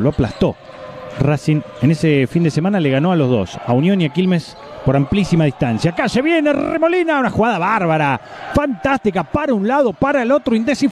Lo aplastó. Racing en ese fin de semana le ganó a los dos, a Unión y a Quilmes por amplísima distancia. Acá se viene Remolina, una jugada bárbara, fantástica, para un lado, para el otro, indecisivo.